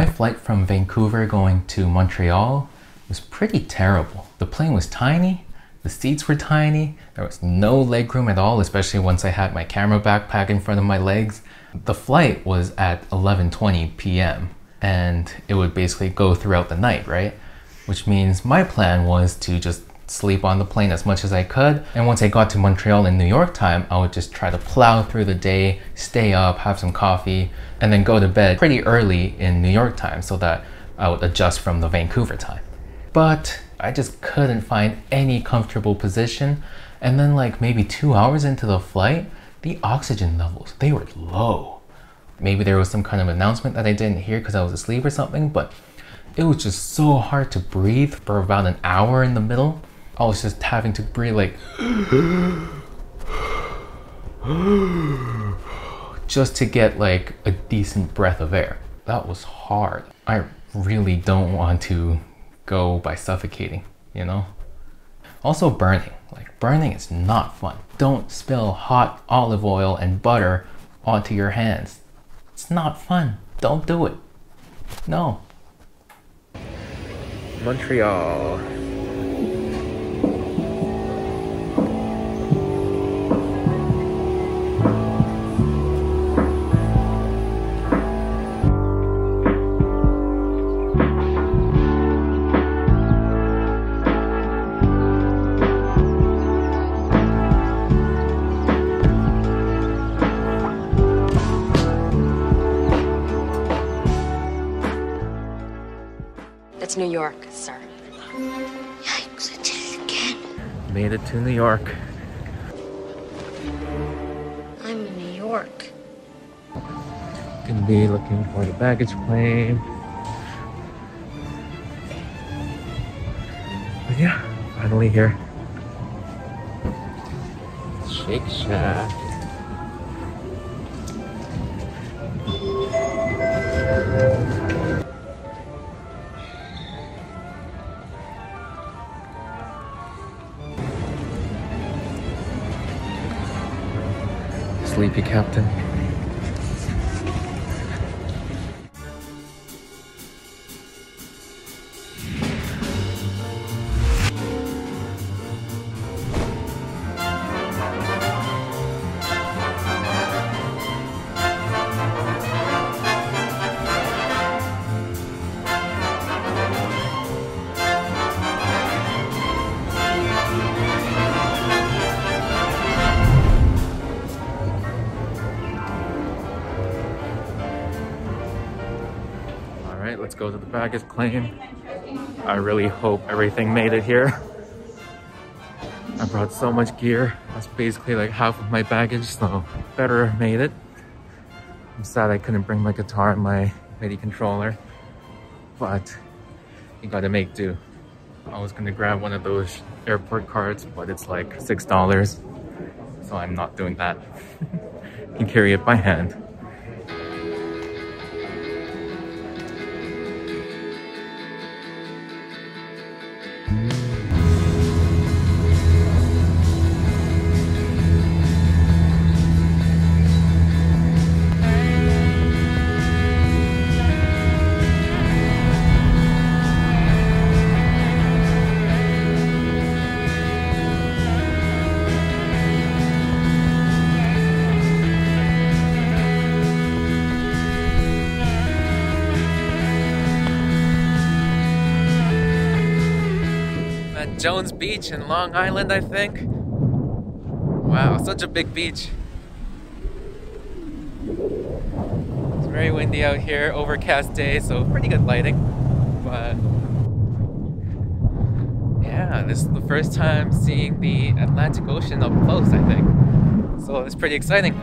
My flight from Vancouver going to Montreal was pretty terrible. The plane was tiny, the seats were tiny, there was no legroom at all, especially once I had my camera backpack in front of my legs. The flight was at 11:20 p.m. and it would basically go throughout the night, right? Which means my plan was to just sleep on the plane as much as I could. And once I got to Montreal in New York time, I would just try to plow through the day, stay up, have some coffee, and then go to bed pretty early in New York time so that I would adjust from the Vancouver time. But I just couldn't find any comfortable position. And then like maybe two hours into the flight, the oxygen levels, they were low. Maybe there was some kind of announcement that I didn't hear because I was asleep or something, but it was just so hard to breathe for about an hour in the middle. Oh, I was just having to breathe like just to get like a decent breath of air. That was hard. I really don't want to go by suffocating, you know? Also burning. Like burning is not fun. Don't spill hot olive oil and butter onto your hands. It's not fun. Don't do it. No. Montreal. It's New York, sir. Yikes, it is again. Made it to New York. I'm in New York. Gonna be looking for the baggage claim. But yeah, finally here. Shake Shack. Sleepy Captain. Right, let's go to the baggage claim. I really hope everything made it here. I brought so much gear. That's basically like half of my baggage, so better made it. I'm sad I couldn't bring my guitar and my MIDI controller, but you gotta make do. I was gonna grab one of those airport cards, but it's like $6, so I'm not doing that. can carry it by hand. At Jones Beach in Long Island, I think. Wow, such a big beach. It's very windy out here, overcast day, so pretty good lighting. But yeah, this is the first time seeing the Atlantic Ocean up close, I think. So it's pretty exciting.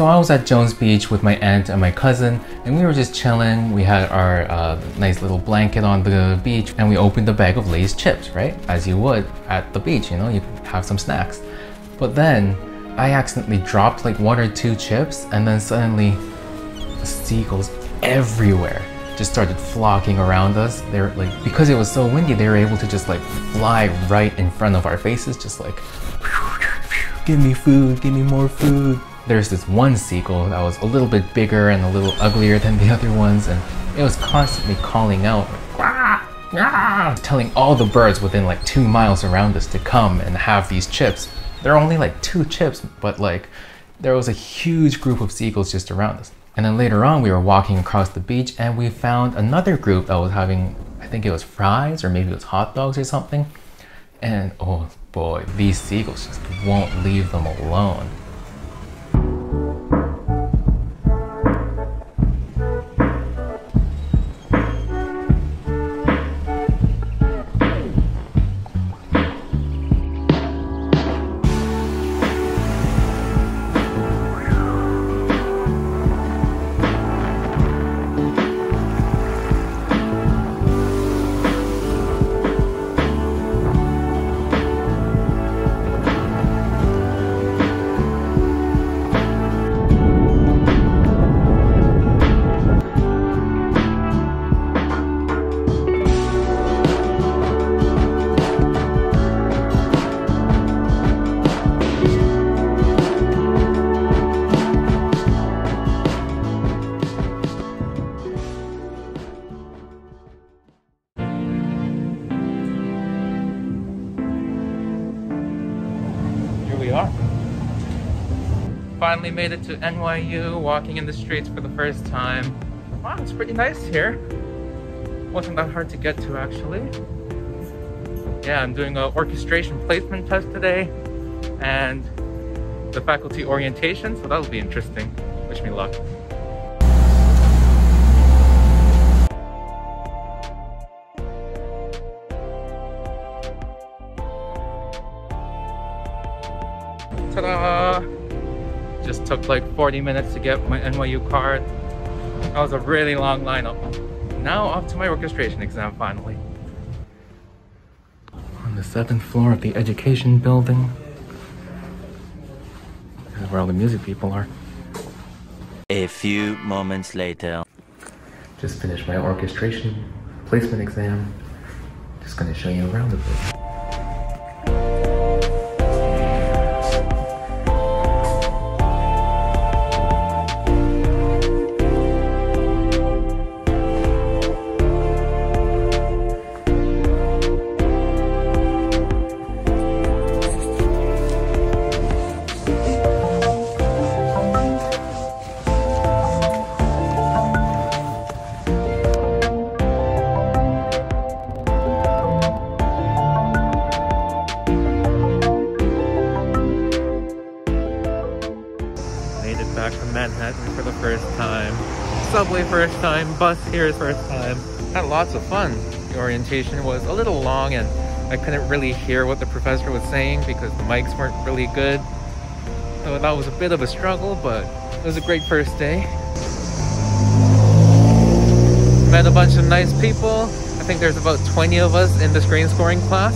So I was at Jones Beach with my aunt and my cousin, and we were just chilling. We had our uh, nice little blanket on the beach, and we opened a bag of Lay's chips, right? As you would at the beach, you know, you have some snacks. But then I accidentally dropped like one or two chips, and then suddenly seagulls everywhere just started flocking around us. They're like, because it was so windy, they were able to just like fly right in front of our faces, just like, give me food, give me more food. There's this one seagull that was a little bit bigger and a little uglier than the other ones, and it was constantly calling out, ah, ah, telling all the birds within like two miles around us to come and have these chips. There are only like two chips, but like there was a huge group of seagulls just around us. And then later on, we were walking across the beach and we found another group that was having, I think it was fries or maybe it was hot dogs or something. And oh boy, these seagulls just won't leave them alone. Finally made it to NYU, walking in the streets for the first time. Wow, it's pretty nice here. Wasn't that hard to get to actually. Yeah, I'm doing an orchestration placement test today and the faculty orientation, so that'll be interesting. Wish me luck. Took like 40 minutes to get my NYU card. That was a really long lineup. Now off to my orchestration exam finally. On the seventh floor of the education building. This is where all the music people are. A few moments later. Just finished my orchestration placement exam. Just gonna show you around a bit. First time. Subway first time, bus here first time. Had lots of fun. The orientation was a little long and I couldn't really hear what the professor was saying because the mics weren't really good. So that was a bit of a struggle, but it was a great first day. Met a bunch of nice people. I think there's about 20 of us in the screen scoring class.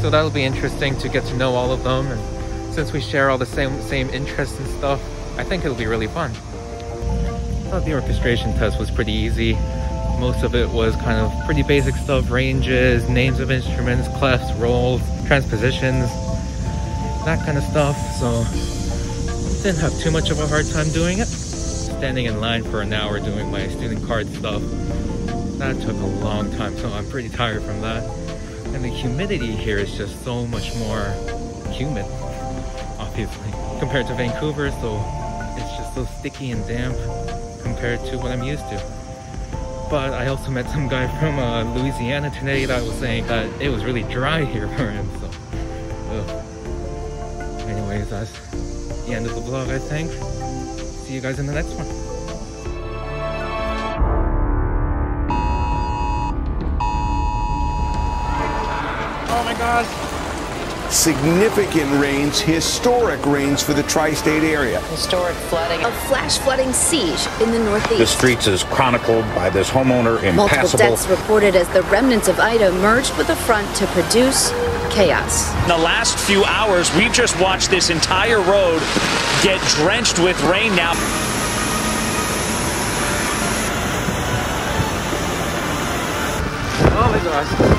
So that'll be interesting to get to know all of them. And since we share all the same same interests and stuff, I think it'll be really fun. Thought the orchestration test was pretty easy. Most of it was kind of pretty basic stuff, ranges, names of instruments, clefs, rolls, transpositions, that kind of stuff. So didn't have too much of a hard time doing it. Standing in line for an hour doing my student card stuff. That took a long time, so I'm pretty tired from that. And the humidity here is just so much more humid, obviously, compared to Vancouver, so it's just so sticky and damp compared to what I'm used to. But I also met some guy from uh, Louisiana today that was saying that it was really dry here for him. So, ugh. anyways, that's the end of the vlog, I think. See you guys in the next one. Oh my god! Significant rains, historic rains for the tri state area. Historic flooding. A flash flooding siege in the Northeast. The streets is chronicled by this homeowner in Multiple impassable. deaths reported as the remnants of Ida merged with the front to produce chaos. In the last few hours, we've just watched this entire road get drenched with rain now. Oh my gosh.